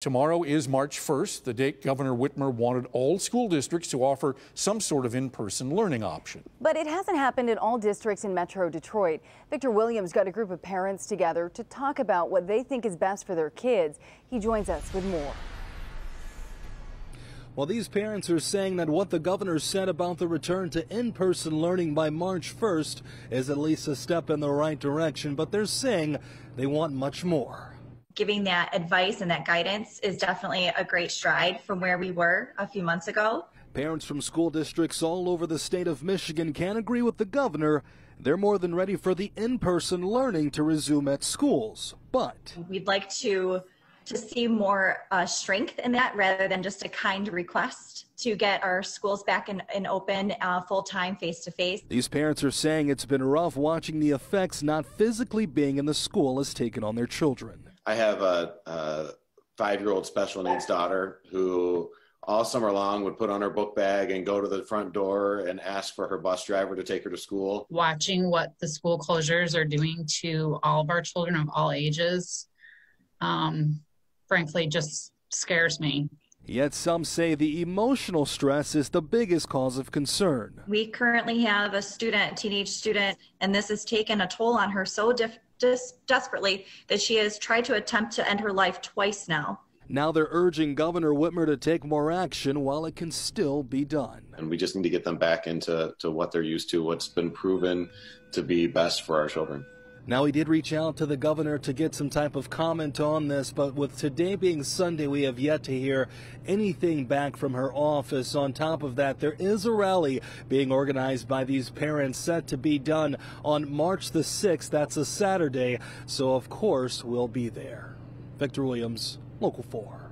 Tomorrow is March 1st, the date Governor Whitmer wanted all school districts to offer some sort of in-person learning option. But it hasn't happened in all districts in Metro Detroit. Victor Williams got a group of parents together to talk about what they think is best for their kids. He joins us with more. Well, these parents are saying that what the governor said about the return to in-person learning by March 1st is at least a step in the right direction, but they're saying they want much more giving that advice and that guidance is definitely a great stride from where we were a few months ago. Parents from school districts all over the state of Michigan can agree with the governor. They're more than ready for the in-person learning to resume at schools. But we'd like to to see more uh, strength in that rather than just a kind request to get our schools back in, in open uh, full time face to face. These parents are saying it's been rough watching the effects not physically being in the school has taken on their children. I have a, a five year old special needs daughter who all summer long would put on her book bag and go to the front door and ask for her bus driver to take her to school. Watching what the school closures are doing to all of our children of all ages, um, frankly, just scares me. Yet some say the emotional stress is the biggest cause of concern. We currently have a student, teenage student, and this has taken a toll on her so diff- just desperately that she has tried to attempt to end her life twice now. Now they're urging Governor Whitmer to take more action while it can still be done. And we just need to get them back into to what they're used to, what's been proven to be best for our children. Now, he did reach out to the governor to get some type of comment on this, but with today being Sunday, we have yet to hear anything back from her office. On top of that, there is a rally being organized by these parents set to be done on March the 6th. That's a Saturday, so of course we'll be there. Victor Williams, Local 4.